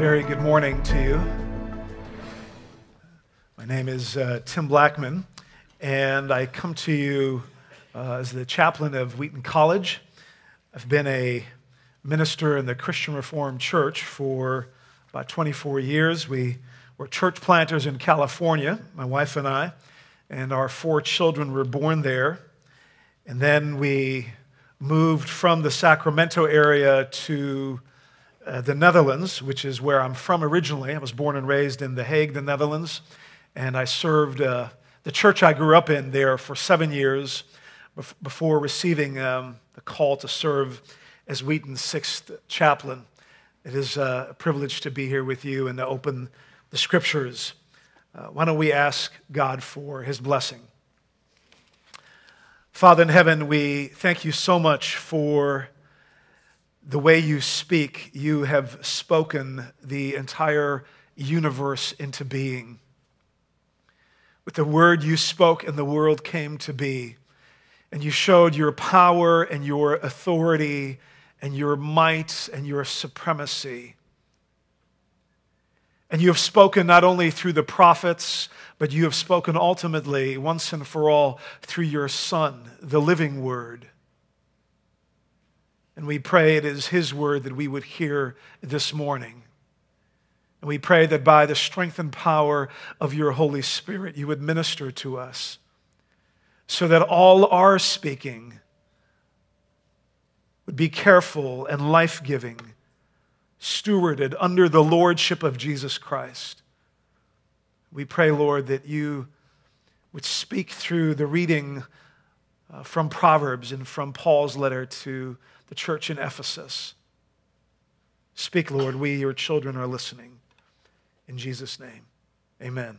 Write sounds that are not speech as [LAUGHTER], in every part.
very good morning to you. My name is uh, Tim Blackmon, and I come to you uh, as the chaplain of Wheaton College. I've been a minister in the Christian Reformed Church for about 24 years. We were church planters in California, my wife and I, and our four children were born there. And then we moved from the Sacramento area to uh, the Netherlands, which is where I'm from originally. I was born and raised in The Hague, the Netherlands, and I served uh, the church I grew up in there for seven years before receiving um, the call to serve as Wheaton's sixth chaplain. It is uh, a privilege to be here with you and to open the scriptures. Uh, why don't we ask God for his blessing? Father in heaven, we thank you so much for the way you speak. You have spoken the entire universe into being. With the word you spoke, and the world came to be. And you showed your power and your authority and your might and your supremacy. And you have spoken not only through the prophets, but you have spoken ultimately, once and for all, through your Son, the living Word. And we pray it is His Word that we would hear this morning. And we pray that by the strength and power of your Holy Spirit, you would minister to us so that all our speaking would be careful and life giving, stewarded under the lordship of Jesus Christ. We pray, Lord, that you would speak through the reading uh, from Proverbs and from Paul's letter to the church in Ephesus. Speak, Lord. We, your children, are listening. In Jesus' name, amen.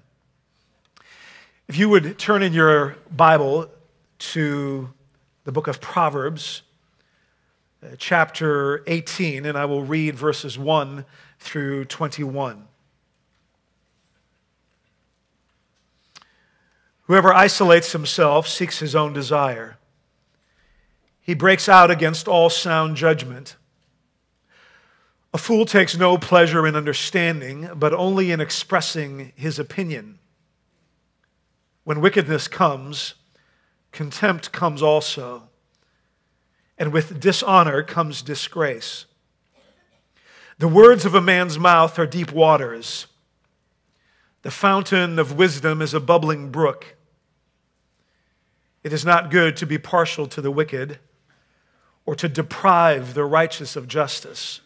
If you would turn in your Bible to the book of Proverbs, uh, chapter 18, and I will read verses 1 through 21. Whoever isolates himself seeks his own desire. He breaks out against all sound judgment. A fool takes no pleasure in understanding, but only in expressing his opinion. When wickedness comes, contempt comes also and with dishonor comes disgrace. The words of a man's mouth are deep waters. The fountain of wisdom is a bubbling brook. It is not good to be partial to the wicked or to deprive the righteous of justice.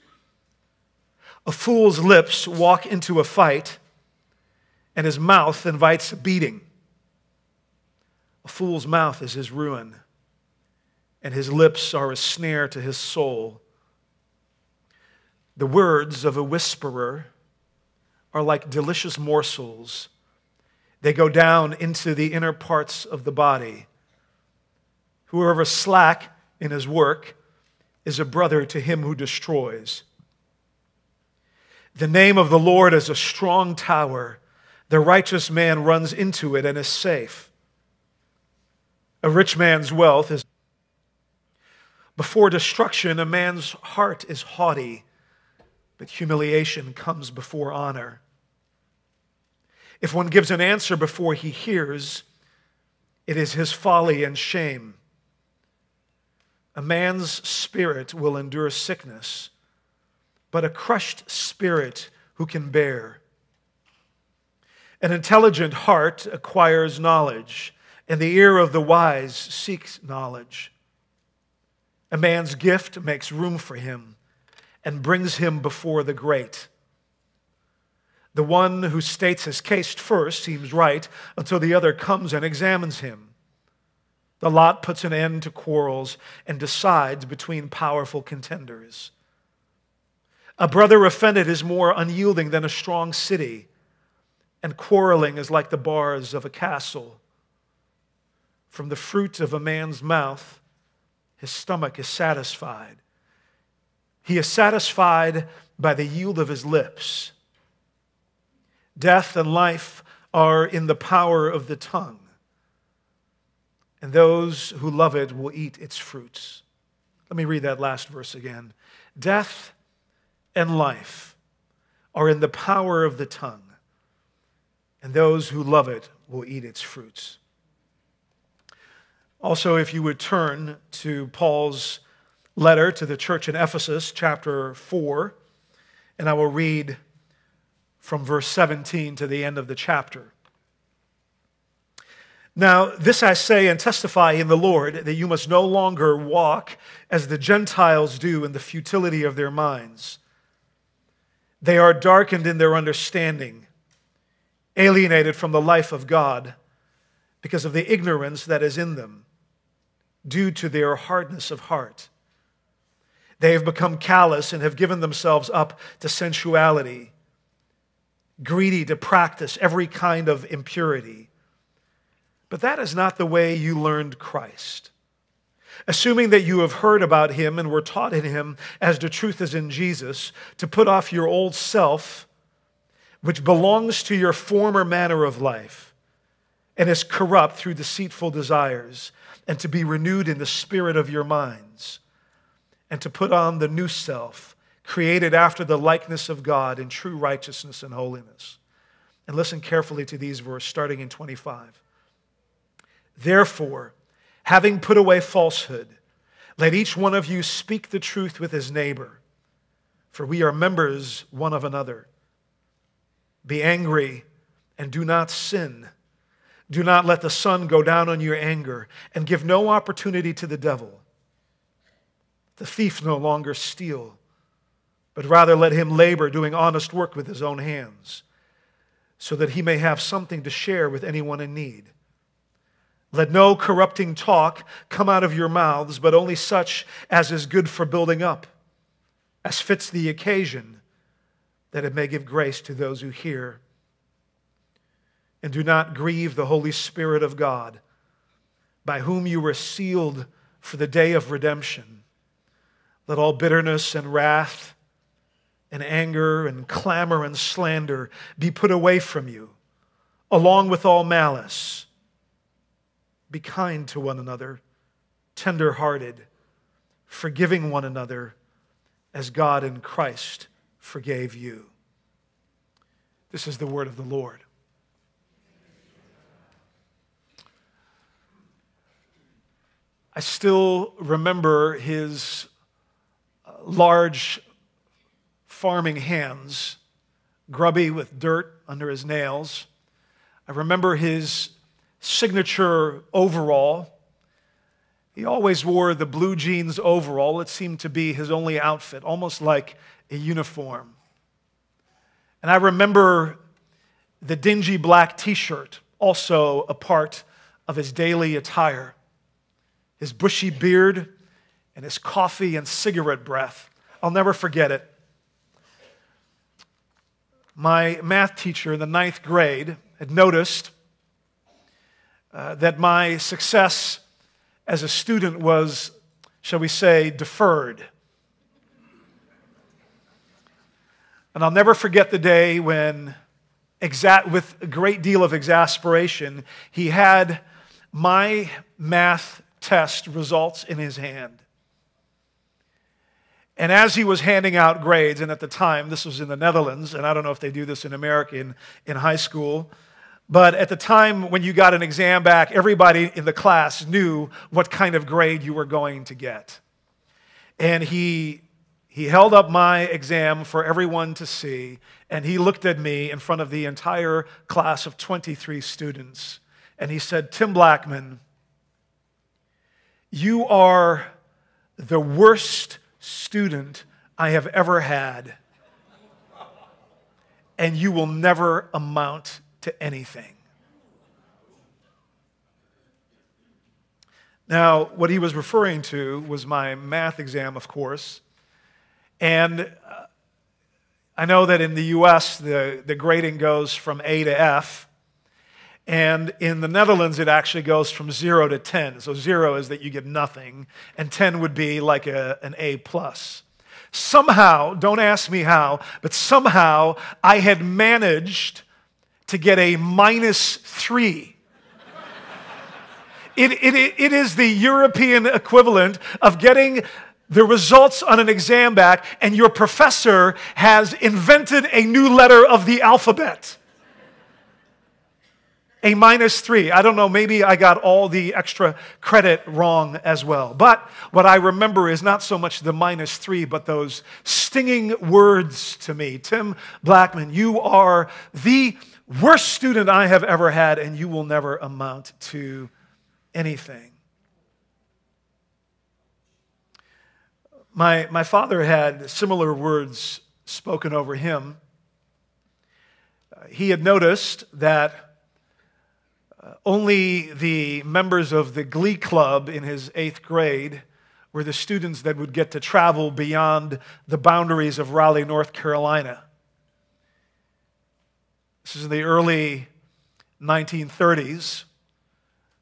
A fool's lips walk into a fight, and his mouth invites a beating. A fool's mouth is his ruin and his lips are a snare to his soul. The words of a whisperer are like delicious morsels. They go down into the inner parts of the body. Whoever slack in his work is a brother to him who destroys. The name of the Lord is a strong tower. The righteous man runs into it and is safe. A rich man's wealth is before destruction, a man's heart is haughty, but humiliation comes before honor. If one gives an answer before he hears, it is his folly and shame. A man's spirit will endure sickness, but a crushed spirit who can bear? An intelligent heart acquires knowledge, and the ear of the wise seeks knowledge. A man's gift makes room for him and brings him before the great. The one who states his case first seems right until the other comes and examines him. The lot puts an end to quarrels and decides between powerful contenders. A brother offended is more unyielding than a strong city, and quarreling is like the bars of a castle. From the fruit of a man's mouth, his stomach is satisfied. He is satisfied by the yield of his lips. Death and life are in the power of the tongue, and those who love it will eat its fruits. Let me read that last verse again. Death and life are in the power of the tongue, and those who love it will eat its fruits. Also, if you would turn to Paul's letter to the church in Ephesus, chapter 4, and I will read from verse 17 to the end of the chapter. Now, this I say and testify in the Lord that you must no longer walk as the Gentiles do in the futility of their minds. They are darkened in their understanding, alienated from the life of God because of the ignorance that is in them, due to their hardness of heart. They have become callous and have given themselves up to sensuality, greedy to practice every kind of impurity. But that is not the way you learned Christ. Assuming that you have heard about him and were taught in him as the truth is in Jesus, to put off your old self, which belongs to your former manner of life and is corrupt through deceitful desires, and to be renewed in the spirit of your minds, and to put on the new self, created after the likeness of God in true righteousness and holiness. And listen carefully to these verses, starting in 25. Therefore, having put away falsehood, let each one of you speak the truth with his neighbor, for we are members one of another. Be angry and do not sin. Do not let the sun go down on your anger, and give no opportunity to the devil. The thief no longer steal, but rather let him labor doing honest work with his own hands, so that he may have something to share with anyone in need. Let no corrupting talk come out of your mouths, but only such as is good for building up, as fits the occasion, that it may give grace to those who hear. And do not grieve the Holy Spirit of God, by whom you were sealed for the day of redemption. Let all bitterness and wrath and anger and clamor and slander be put away from you, along with all malice. Be kind to one another, tender hearted, forgiving one another as God in Christ forgave you. This is the word of the Lord. I still remember his uh, large farming hands, grubby with dirt under his nails. I remember his signature overall. He always wore the blue jeans overall. It seemed to be his only outfit, almost like a uniform. And I remember the dingy black t shirt, also a part of his daily attire, his bushy beard, and his coffee and cigarette breath. I'll never forget it. My math teacher in the ninth grade had noticed uh, that my success as a student was, shall we say, deferred. And I'll never forget the day when, exa- with a great deal of exasperation, he had my math test results in his hand. And as he was handing out grades, and at the time, this was in the Netherlands, and I don't know if they do this in America in, in high school, but at the time when you got an exam back, everybody in the class knew what kind of grade you were going to get. And he, he held up my exam for everyone to see, and he looked at me in front of the entire class of 23 students, and he said, Tim Blackmon, you are the worst student I have ever had, and you will never amount to anything. Now, what he was referring to was my math exam, of course. And uh, I know that in the US, the, the grading goes from A to F. And in the Netherlands, it actually goes from zero to 10. So zero is that you get nothing, and 10 would be like a, an A plus. Somehow, don't ask me how, but somehow I had managed to get a minus three. It, it, it is the European equivalent of getting the results on an exam back, and your professor has invented a new letter of the alphabet. A minus three. I don't know, maybe I got all the extra credit wrong as well. But what I remember is not so much the minus three, but those stinging words to me. Tim Blackmon, you are the worst student I have ever had, and you will never amount to anything. My, my father had similar words spoken over him. Uh, he had noticed that uh, only the members of the glee club in his eighth grade were the students that would get to travel beyond the boundaries of Raleigh, North Carolina. This is in the early 1930s.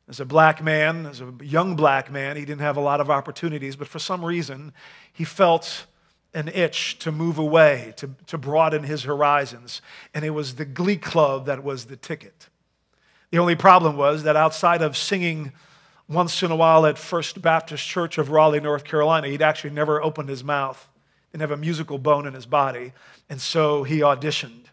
As a black man, as a young black man, he didn't have a lot of opportunities, but for some reason, he felt an itch to move away, to, to broaden his horizons. And it was the glee club that was the ticket. The only problem was that outside of singing once in a while at First Baptist Church of Raleigh, North Carolina, he'd actually never opened his mouth, didn't have a musical bone in his body. And so he auditioned.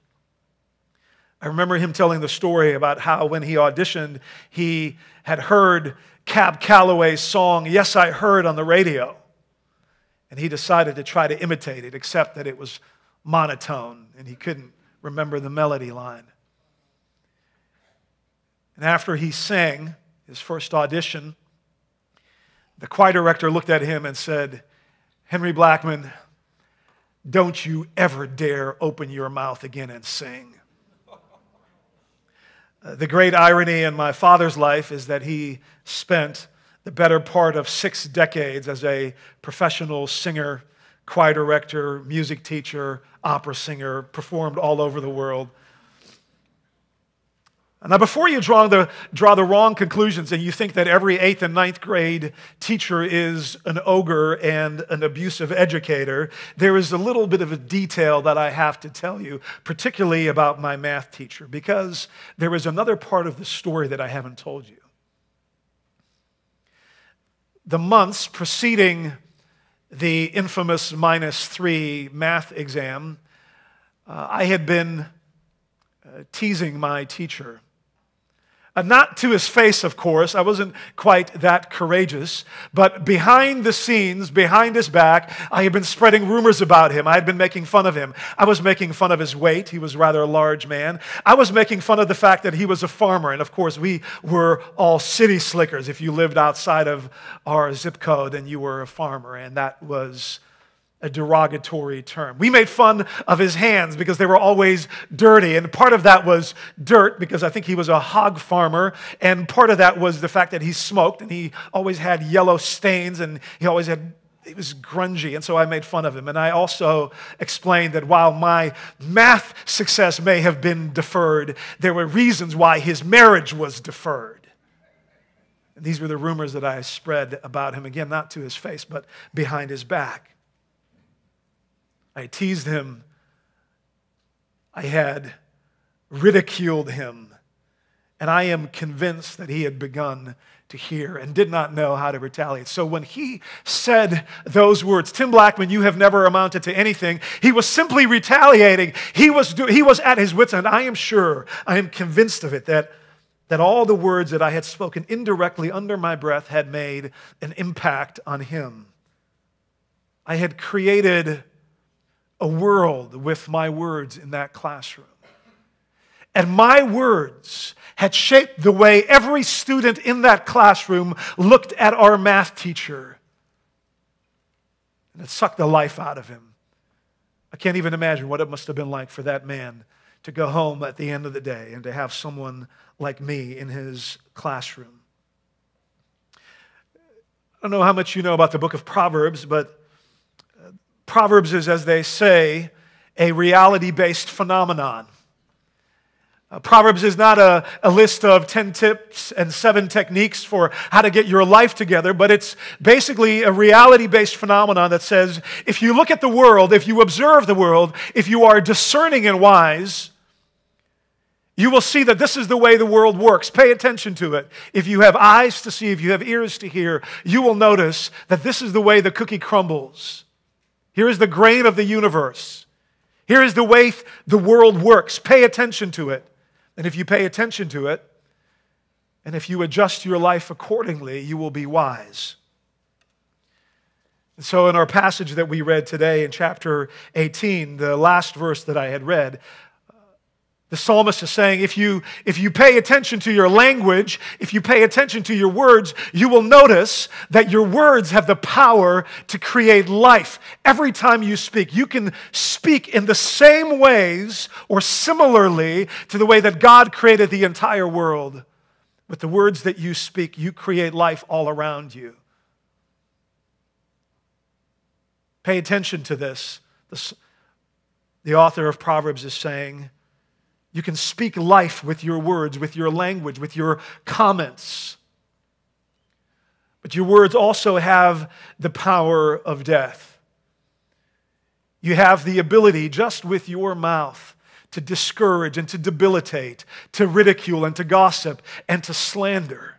I remember him telling the story about how when he auditioned, he had heard Cab Calloway's song, Yes, I Heard, on the radio. And he decided to try to imitate it, except that it was monotone and he couldn't remember the melody line. And after he sang his first audition, the choir director looked at him and said, Henry Blackmon, don't you ever dare open your mouth again and sing. Uh, the great irony in my father's life is that he spent the better part of six decades as a professional singer, choir director, music teacher, opera singer, performed all over the world. Now, before you draw the, draw the wrong conclusions and you think that every eighth and ninth grade teacher is an ogre and an abusive educator, there is a little bit of a detail that I have to tell you, particularly about my math teacher, because there is another part of the story that I haven't told you. The months preceding the infamous minus three math exam, uh, I had been uh, teasing my teacher uh, not to his face, of course. I wasn't quite that courageous. But behind the scenes, behind his back, I had been spreading rumors about him. I had been making fun of him. I was making fun of his weight. He was rather a large man. I was making fun of the fact that he was a farmer. And of course, we were all city slickers. If you lived outside of our zip code, then you were a farmer. And that was a derogatory term. We made fun of his hands because they were always dirty. And part of that was dirt because I think he was a hog farmer. And part of that was the fact that he smoked and he always had yellow stains and he always had, he was grungy. And so I made fun of him. And I also explained that while my math success may have been deferred, there were reasons why his marriage was deferred. And these were the rumors that I spread about him, again, not to his face, but behind his back. I teased him. I had ridiculed him. And I am convinced that he had begun to hear and did not know how to retaliate. So when he said those words, Tim Blackmon, you have never amounted to anything, he was simply retaliating. He was, do, he was at his wits' end. I am sure, I am convinced of it, that, that all the words that I had spoken indirectly under my breath had made an impact on him. I had created a world with my words in that classroom. And my words had shaped the way every student in that classroom looked at our math teacher. And it sucked the life out of him. I can't even imagine what it must have been like for that man to go home at the end of the day and to have someone like me in his classroom. I don't know how much you know about the book of Proverbs, but Proverbs is, as they say, a reality based phenomenon. Uh, Proverbs is not a, a list of 10 tips and seven techniques for how to get your life together, but it's basically a reality based phenomenon that says if you look at the world, if you observe the world, if you are discerning and wise, you will see that this is the way the world works. Pay attention to it. If you have eyes to see, if you have ears to hear, you will notice that this is the way the cookie crumbles. Here is the grain of the universe. Here is the way the world works. Pay attention to it. And if you pay attention to it, and if you adjust your life accordingly, you will be wise. And so, in our passage that we read today in chapter 18, the last verse that I had read, the psalmist is saying, if you, if you pay attention to your language, if you pay attention to your words, you will notice that your words have the power to create life. Every time you speak, you can speak in the same ways or similarly to the way that God created the entire world. With the words that you speak, you create life all around you. Pay attention to this. The, the author of Proverbs is saying, you can speak life with your words, with your language, with your comments. But your words also have the power of death. You have the ability, just with your mouth, to discourage and to debilitate, to ridicule and to gossip and to slander.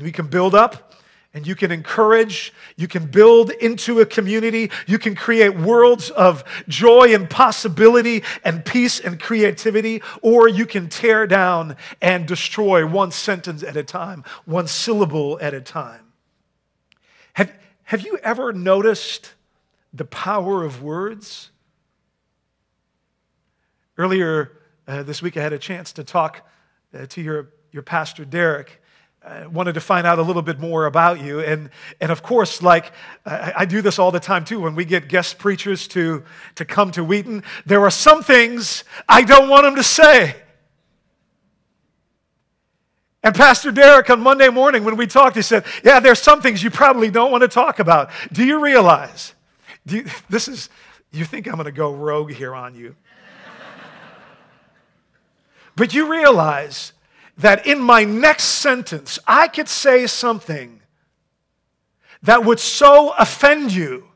We can build up and you can encourage, you can build into a community, you can create worlds of joy and possibility and peace and creativity, or you can tear down and destroy one sentence at a time, one syllable at a time. Have, have you ever noticed the power of words? Earlier uh, this week, I had a chance to talk uh, to your, your pastor, Derek I wanted to find out a little bit more about you. And, and of course, like I, I, do this all the time too, when we get guest preachers to, to come to Wheaton, there are some things I don't want them to say. And Pastor Derek on Monday morning, when we talked, he said, Yeah, there's some things you probably don't want to talk about. Do you realize? Do you, this is, you think I'm going to go rogue here on you. [LAUGHS] but you realize that in my next sentence, I could say something that would so offend you,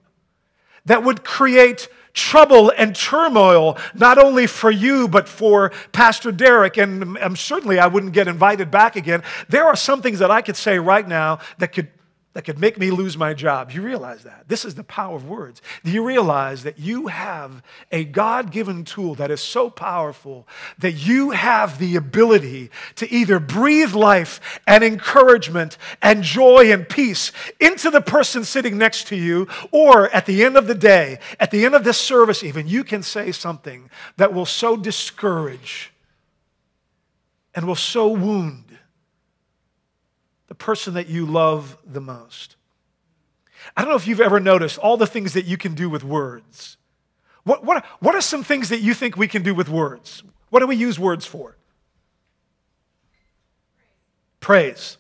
that would create trouble and turmoil, not only for you, but for Pastor Derek. And um, certainly I wouldn't get invited back again. There are some things that I could say right now that could that could make me lose my job. You realize that? This is the power of words. Do you realize that you have a God given tool that is so powerful that you have the ability to either breathe life and encouragement and joy and peace into the person sitting next to you, or at the end of the day, at the end of this service, even, you can say something that will so discourage and will so wound the person that you love the most. I don't know if you've ever noticed all the things that you can do with words. What, what, what are some things that you think we can do with words? What do we use words for? Praise,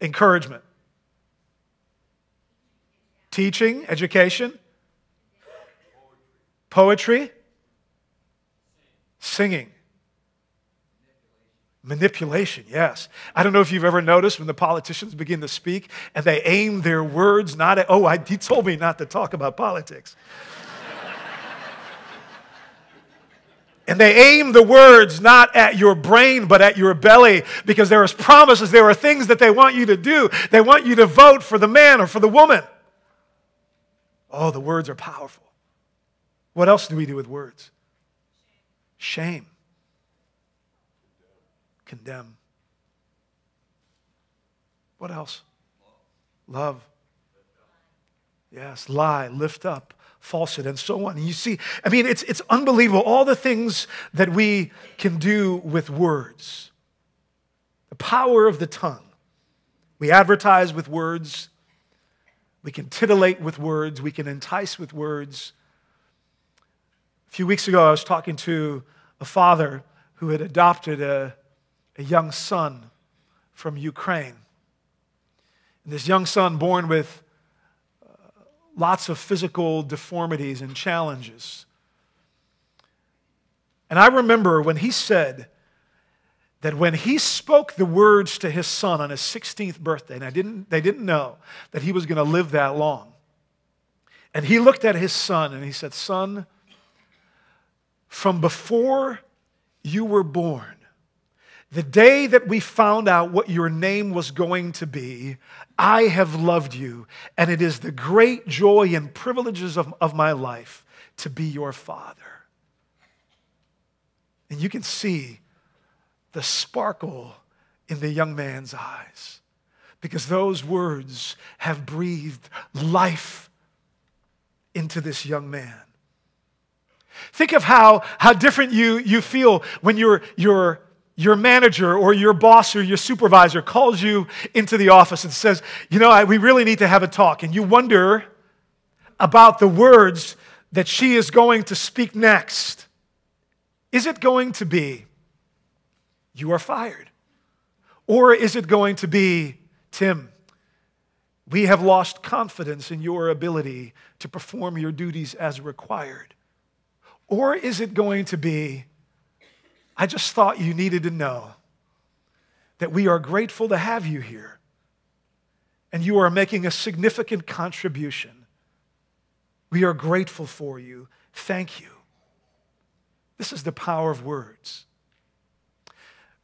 encouragement, teaching, education, poetry, singing. Manipulation, yes. I don't know if you've ever noticed when the politicians begin to speak and they aim their words not at, oh, I, he told me not to talk about politics. and they aim the words not at your brain, but at your belly because there is promises, there are things that they want you to do. They want you to vote for the man or for the woman. Oh, the words are powerful. What else do we do with words? Shame condemn. What else? Love. Yes, lie, lift up, falsehood, and so on. you see, I mean, it's, it's unbelievable all the things that we can do with words. The power of the tongue. We advertise with words, we can titillate with words, we can entice with words. A few weeks ago, I was talking to a father who had adopted a, a young son from Ukraine. And this young son, born with uh, lots of physical deformities and challenges. And I remember when he said that when he spoke the words to his son on his 16th birthday, and I didn't, they didn't know that he was going to live that long. And he looked at his son and he said, Son, from before you were born, the day that we found out what your name was going to be, I have loved you, and it is the great joy and privileges of, of my life to be your father. And you can see the sparkle in the young man's eyes because those words have breathed life into this young man. Think of how, how different you, you feel when your, your, your manager or your boss or your supervisor calls you into the office and says, You know, I, we really need to have a talk. And you wonder about the words that she is going to speak next. Is it going to be, You are fired? Or is it going to be, Tim, we have lost confidence in your ability to perform your duties as required? Or is it going to be, I just thought you needed to know that we are grateful to have you here and you are making a significant contribution. We are grateful for you. Thank you. This is the power of words.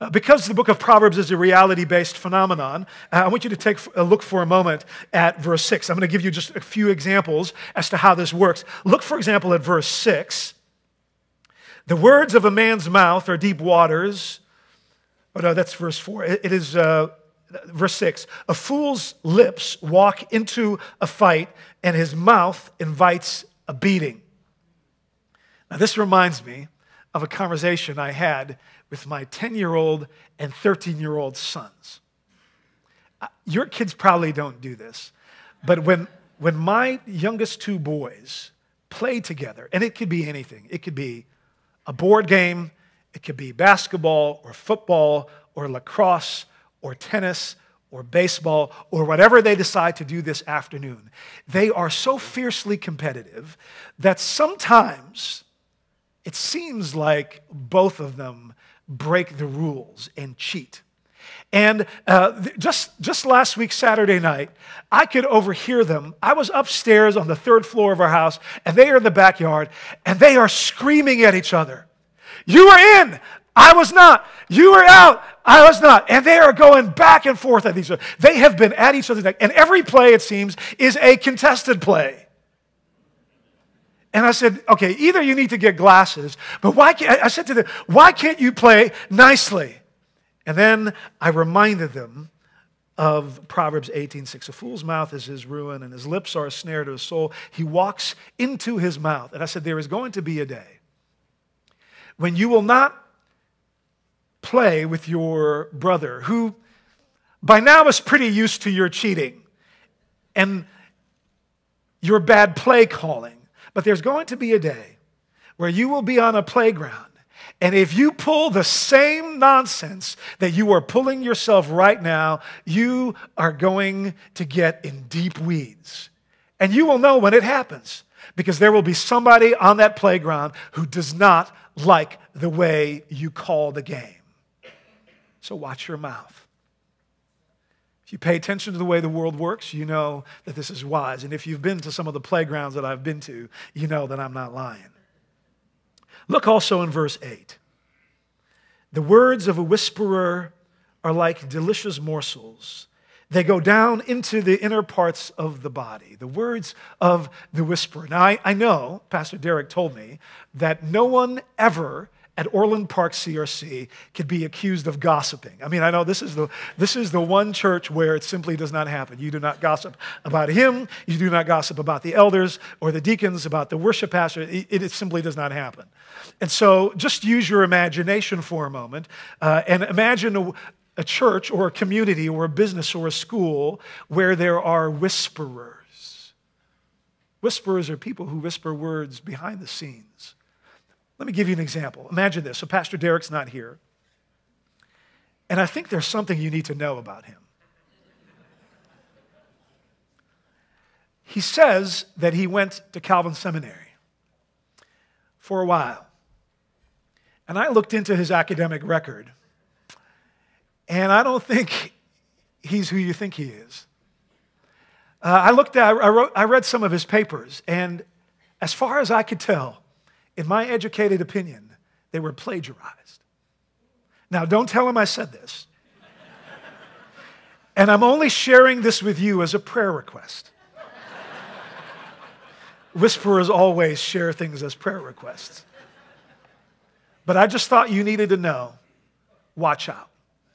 Uh, because the book of Proverbs is a reality based phenomenon, uh, I want you to take a look for a moment at verse 6. I'm going to give you just a few examples as to how this works. Look, for example, at verse 6. The words of a man's mouth are deep waters. Oh, no, that's verse 4. It is uh, verse 6. A fool's lips walk into a fight, and his mouth invites a beating. Now, this reminds me of a conversation I had with my 10 year old and 13 year old sons. Uh, your kids probably don't do this, but when, when my youngest two boys play together, and it could be anything, it could be a board game, it could be basketball or football or lacrosse or tennis or baseball or whatever they decide to do this afternoon. They are so fiercely competitive that sometimes it seems like both of them break the rules and cheat. And uh, just, just last week, Saturday night, I could overhear them. I was upstairs on the third floor of our house, and they are in the backyard, and they are screaming at each other. You were in, I was not. You were out, I was not. And they are going back and forth at each other. They have been at each other's neck. And every play, it seems, is a contested play. And I said, okay, either you need to get glasses, but why can't, I said to them, why can't you play nicely? And then I reminded them of Proverbs 18:6. A fool's mouth is his ruin, and his lips are a snare to his soul. He walks into his mouth. And I said, There is going to be a day when you will not play with your brother, who by now is pretty used to your cheating and your bad play calling. But there's going to be a day where you will be on a playground. And if you pull the same nonsense that you are pulling yourself right now, you are going to get in deep weeds. And you will know when it happens because there will be somebody on that playground who does not like the way you call the game. So watch your mouth. If you pay attention to the way the world works, you know that this is wise. And if you've been to some of the playgrounds that I've been to, you know that I'm not lying. Look also in verse 8. The words of a whisperer are like delicious morsels. They go down into the inner parts of the body. The words of the whisperer. Now, I, I know, Pastor Derek told me, that no one ever at Orland Park CRC could be accused of gossiping. I mean, I know this is, the, this is the one church where it simply does not happen. You do not gossip about him, you do not gossip about the elders or the deacons, about the worship pastor. It, it simply does not happen. And so just use your imagination for a moment uh, and imagine a, a church or a community or a business or a school where there are whisperers. Whisperers are people who whisper words behind the scenes. Let me give you an example. Imagine this. So, Pastor Derek's not here. And I think there's something you need to know about him. He says that he went to Calvin Seminary for a while. And I looked into his academic record, and I don't think he's who you think he is. Uh, I looked at, I, wrote, I read some of his papers, and as far as I could tell, in my educated opinion, they were plagiarized. Now, don't tell him I said this. [LAUGHS] and I'm only sharing this with you as a prayer request. [LAUGHS] Whisperers always share things as prayer requests. But I just thought you needed to know watch out.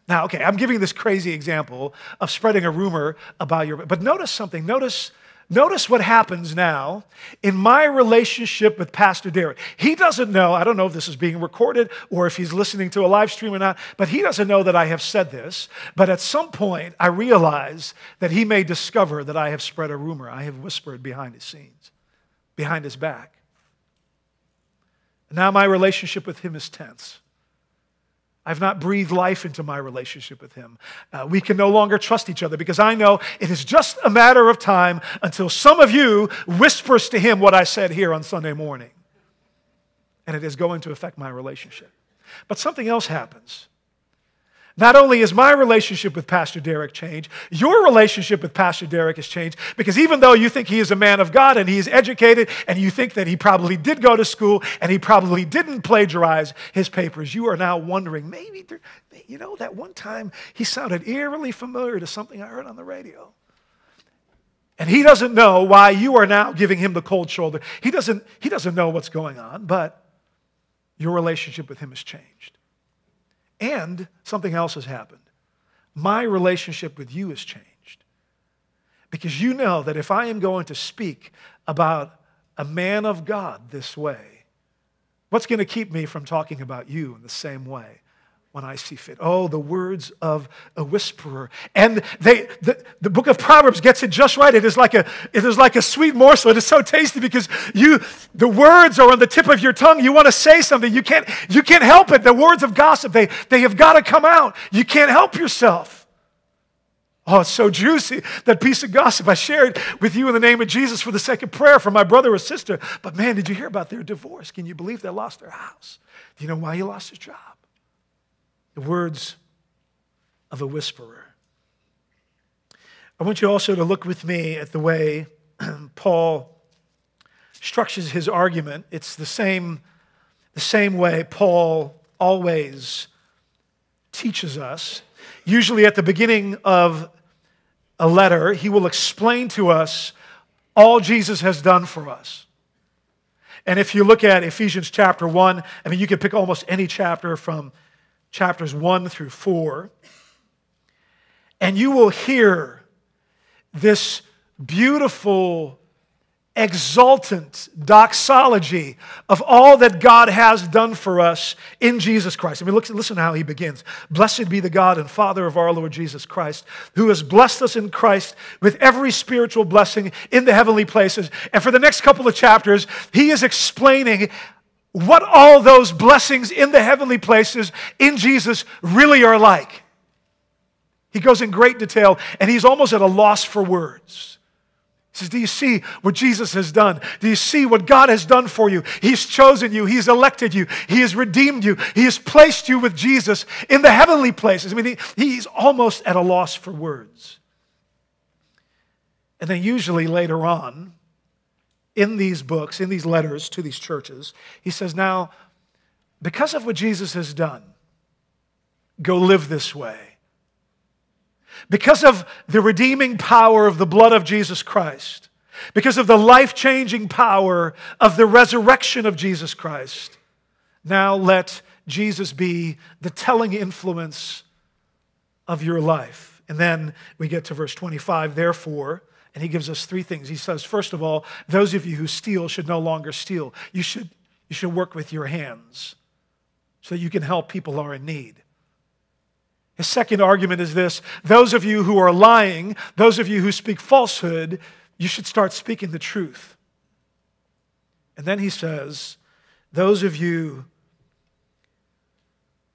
Now, okay, I'm giving this crazy example of spreading a rumor about your, but notice something. Notice Notice what happens now in my relationship with Pastor Derek. He doesn't know, I don't know if this is being recorded or if he's listening to a live stream or not, but he doesn't know that I have said this. But at some point, I realize that he may discover that I have spread a rumor. I have whispered behind his scenes, behind his back. Now my relationship with him is tense. I've not breathed life into my relationship with him. Uh, we can no longer trust each other because I know it is just a matter of time until some of you whispers to him what I said here on Sunday morning. And it is going to affect my relationship. But something else happens. Not only is my relationship with Pastor Derek changed, your relationship with Pastor Derek has changed because even though you think he is a man of God and he is educated and you think that he probably did go to school and he probably didn't plagiarize his papers, you are now wondering maybe, there, you know, that one time he sounded eerily familiar to something I heard on the radio. And he doesn't know why you are now giving him the cold shoulder. He doesn't, he doesn't know what's going on, but your relationship with him has changed. And something else has happened. My relationship with you has changed. Because you know that if I am going to speak about a man of God this way, what's going to keep me from talking about you in the same way? When I see fit. Oh, the words of a whisperer. And they, the, the book of Proverbs gets it just right. It is like a, it is like a sweet morsel. It is so tasty because you, the words are on the tip of your tongue. You want to say something. You can't, you can't help it. The words of gossip, they, they have got to come out. You can't help yourself. Oh, it's so juicy, that piece of gossip. I shared with you in the name of Jesus for the second prayer for my brother or sister. But man, did you hear about their divorce? Can you believe they lost their house? Do you know why he lost his job? The words of a whisperer. I want you also to look with me at the way [CLEARS THROAT] Paul structures his argument. It's the same, the same way Paul always teaches us. Usually, at the beginning of a letter, he will explain to us all Jesus has done for us. And if you look at Ephesians chapter 1, I mean, you can pick almost any chapter from chapters 1 through 4. And you will hear this beautiful, exultant doxology of all that God has done for us in Jesus Christ. I mean, look, listen to how he begins. Blessed be the God and Father of our Lord Jesus Christ, who has blessed us in Christ with every spiritual blessing in the heavenly places. And for the next couple of chapters, he is explaining what all those blessings in the heavenly places in Jesus really are like. He goes in great detail and he's almost at a loss for words. He says, Do you see what Jesus has done? Do you see what God has done for you? He's chosen you, He's elected you, He has redeemed you, He has placed you with Jesus in the heavenly places. I mean, he, he's almost at a loss for words. And then, usually later on, in these books, in these letters to these churches, he says, Now, because of what Jesus has done, go live this way. Because of the redeeming power of the blood of Jesus Christ, because of the life changing power of the resurrection of Jesus Christ, now let Jesus be the telling influence of your life. And then we get to verse 25. Therefore, and he gives us three things. He says, first of all, those of you who steal should no longer steal. You should, you should work with your hands so that you can help people who are in need. His second argument is this those of you who are lying, those of you who speak falsehood, you should start speaking the truth. And then he says, those of you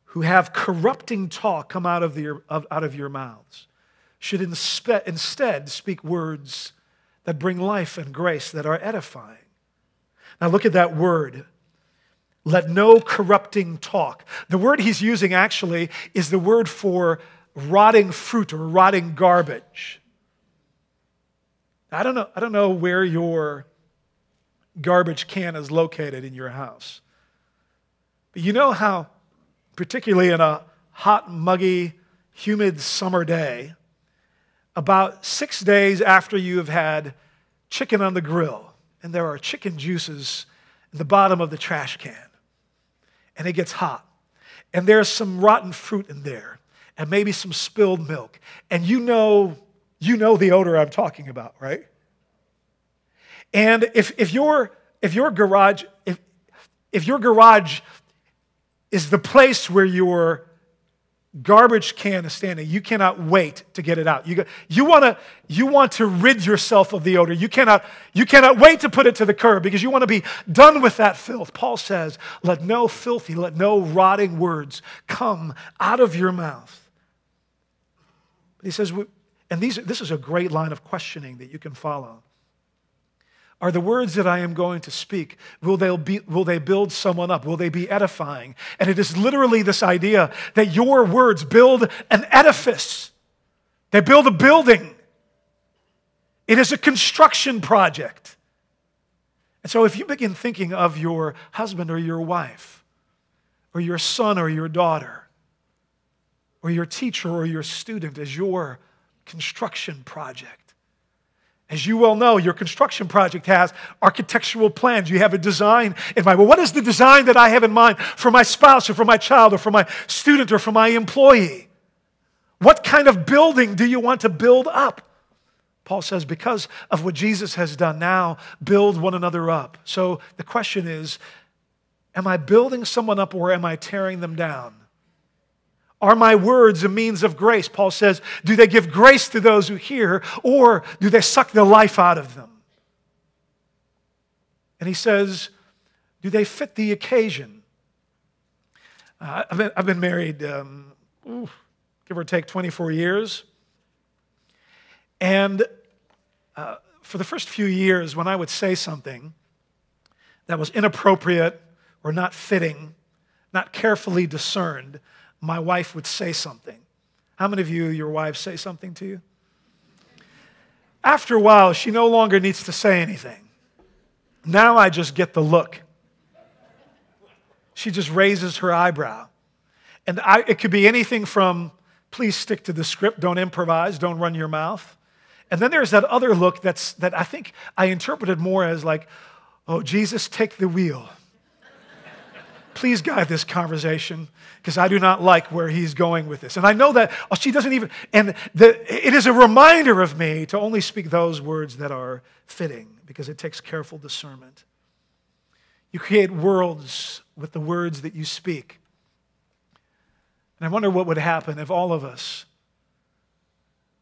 who have corrupting talk come out of, your, out of your mouths should inspe- instead speak words that bring life and grace that are edifying. Now, look at that word. Let no corrupting talk. The word he's using actually is the word for rotting fruit or rotting garbage. I don't know, I don't know where your garbage can is located in your house. But you know how, particularly in a hot, muggy, humid summer day, about six days after you have had chicken on the grill, and there are chicken juices in the bottom of the trash can, and it gets hot, and there's some rotten fruit in there, and maybe some spilled milk, and you know, you know the odor I'm talking about, right? And if, if, your, if your garage, if, if your garage is the place where your garbage can is standing, you cannot wait to get it out. You, you, wanna, you want to rid yourself of the odor. You cannot, you cannot wait to put it to the curb because you want to be done with that filth. Paul says, let no filthy, let no rotting words come out of your mouth. He says, and these, this is a great line of questioning that you can follow. Are the words that I am going to speak, will they, be, will they build someone up? Will they be edifying? And it is literally this idea that your words build an edifice, they build a building. It is a construction project. And so if you begin thinking of your husband or your wife, or your son or your daughter, or your teacher or your student as your construction project, as you well know, your construction project has architectural plans. You have a design in mind. Well, what is the design that I have in mind for my spouse or for my child or for my student or for my employee? What kind of building do you want to build up? Paul says, because of what Jesus has done now, build one another up. So the question is, am I building someone up or am I tearing them down? Are my words a means of grace? Paul says, do they give grace to those who hear, or do they suck the life out of them? And he says, do they fit the occasion? Uh, I've, been, I've, been, married, um, ooh, give or take, 24 years. And uh, for the first few years, when I would say something that was inappropriate or not fitting, not carefully discerned, my wife would say something. How many of you, your wives say something to you? After a while, she no longer needs to say anything. Now I just get the look. She just raises her eyebrow. And I, it could be anything from, please stick to the script, don't improvise, don't run your mouth. And then there's that other look that's, that I think I interpreted more as like, oh, Jesus, take the wheel. Please guide this conversation because I do not like where he's going with this. And I know that oh, she doesn't even, and the, it is a reminder of me to only speak those words that are fitting because it takes careful discernment. You create worlds with the words that you speak. And I wonder what would happen if all of us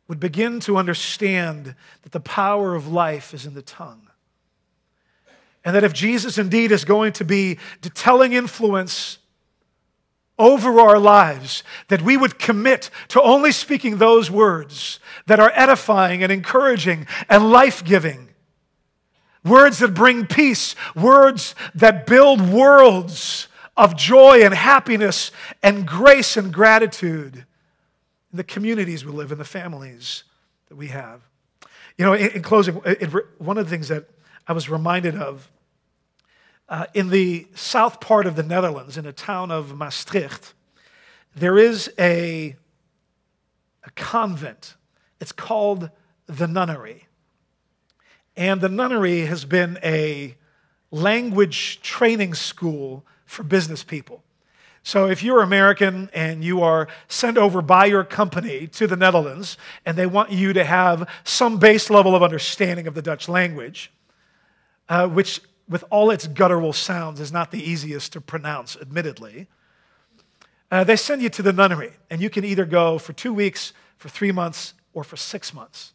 would begin to understand that the power of life is in the tongue. And that if Jesus indeed is going to be the telling influence over our lives, that we would commit to only speaking those words that are edifying and encouraging and life giving. Words that bring peace, words that build worlds of joy and happiness and grace and gratitude in the communities we live in, the families that we have. You know, in, in closing, it, one of the things that I was reminded of uh, in the south part of the Netherlands, in a town of Maastricht, there is a, a convent. It's called the Nunnery. And the Nunnery has been a language training school for business people. So if you're American and you are sent over by your company to the Netherlands and they want you to have some base level of understanding of the Dutch language, uh, which with all its guttural sounds, is not the easiest to pronounce, admittedly. Uh, they send you to the nunnery, and you can either go for two weeks, for three months, or for six months.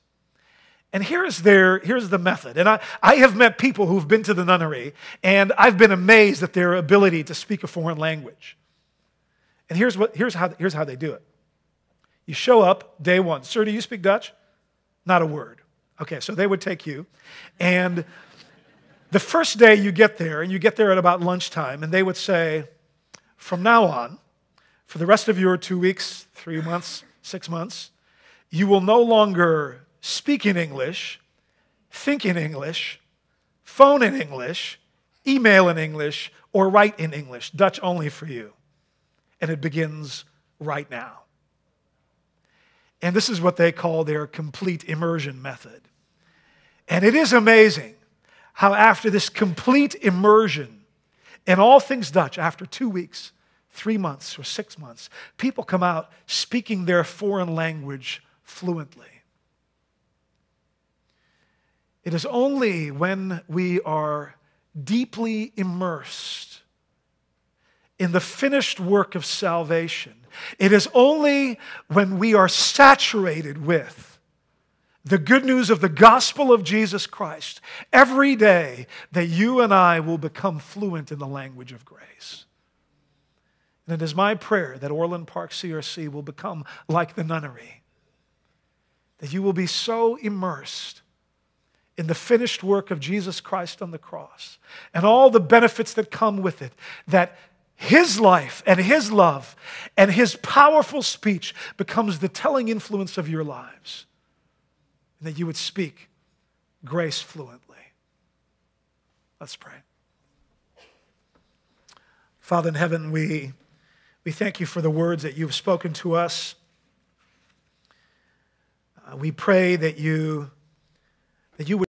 And here's, their, here's the method. And I, I have met people who've been to the nunnery, and I've been amazed at their ability to speak a foreign language. And here's, what, here's, how, here's how they do it you show up day one. Sir, do you speak Dutch? Not a word. Okay, so they would take you, and the first day you get there, and you get there at about lunchtime, and they would say, from now on, for the rest of your two weeks, three months, six months, you will no longer speak in English, think in English, phone in English, email in English, or write in English, Dutch only for you. And it begins right now. And this is what they call their complete immersion method. And it is amazing how, after this complete immersion in all things Dutch, after two weeks, three months, or six months, people come out speaking their foreign language fluently. It is only when we are deeply immersed in the finished work of salvation, it is only when we are saturated with the good news of the gospel of Jesus Christ every day that you and I will become fluent in the language of grace. And it is my prayer that Orland Park CRC will become like the nunnery, that you will be so immersed in the finished work of Jesus Christ on the cross and all the benefits that come with it, that his life and his love and his powerful speech becomes the telling influence of your lives, and that you would speak grace fluently. Let's pray. Father in heaven, we, we thank you for the words that you've spoken to us. Uh, we pray that you, that you would.